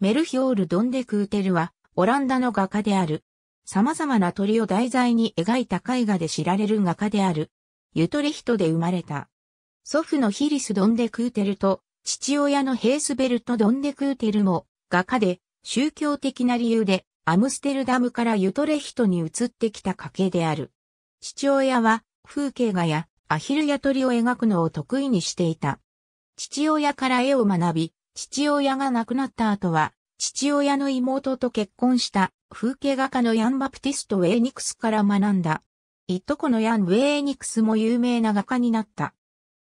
メルヒョール・ドンデクーテルは、オランダの画家である。様々な鳥を題材に描いた絵画で知られる画家である。ユトレヒトで生まれた。祖父のヒリス・ドンデクーテルと、父親のヘースベルト・ドンデクーテルも、画家で、宗教的な理由で、アムステルダムからユトレヒトに移ってきた家系である。父親は、風景画やアヒルや鳥を描くのを得意にしていた。父親から絵を学び、父親が亡くなった後は、父親の妹と結婚した風景画家のヤン・バプティスト・ウェーニクスから学んだ。いとこのヤン・ウェーニクスも有名な画家になった。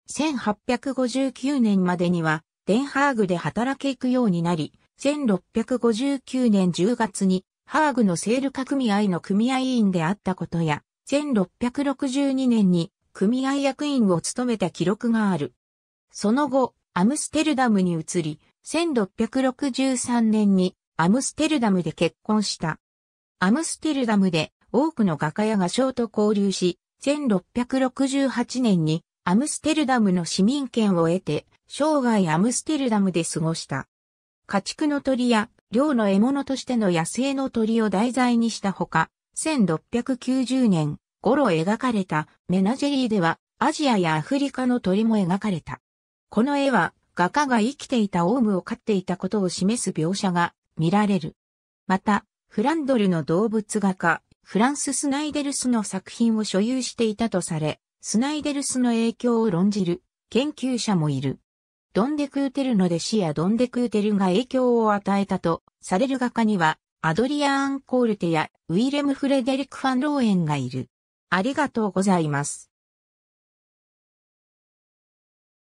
1859年までには、デンハーグで働け行くようになり、1659年10月に、ハーグのセール化組合の組合員であったことや、1662年に組合役員を務めた記録がある。その後、アムステルダムに移り、1663年にアムステルダムで結婚した。アムステルダムで多くの画家や画商と交流し、1668年にアムステルダムの市民権を得て、生涯アムステルダムで過ごした。家畜の鳥や漁の獲物としての野生の鳥を題材にしたほか、1690年頃描かれたメナジェリーではアジアやアフリカの鳥も描かれた。この絵は画家が生きていたオウムを飼っていたことを示す描写が見られる。また、フランドルの動物画家、フランス・スナイデルスの作品を所有していたとされ、スナイデルスの影響を論じる研究者もいる。ドンデクーテルの弟子やドンデクーテルが影響を与えたとされる画家には、アドリアーン・コールテやウィレム・フレデリック・ファン・ローエンがいる。ありがとうございます。